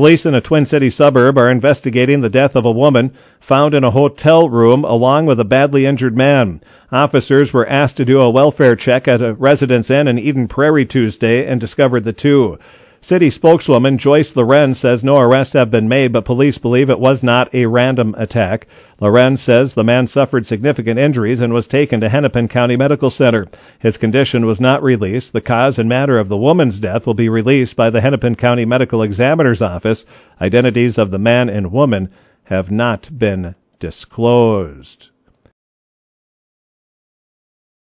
Police in a Twin City suburb are investigating the death of a woman found in a hotel room along with a badly injured man. Officers were asked to do a welfare check at a residence inn in Eden Prairie Tuesday and discovered the two. City spokeswoman Joyce Lorenz says no arrests have been made, but police believe it was not a random attack. Lorenz says the man suffered significant injuries and was taken to Hennepin County Medical Center. His condition was not released. The cause and matter of the woman's death will be released by the Hennepin County Medical Examiner's Office. Identities of the man and woman have not been disclosed.